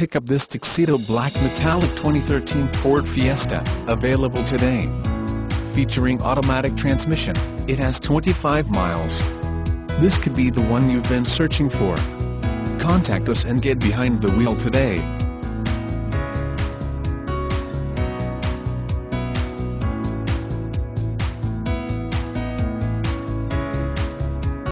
Pick up this tuxedo black metallic 2013 Ford Fiesta, available today. Featuring automatic transmission, it has 25 miles. This could be the one you've been searching for. Contact us and get behind the wheel today.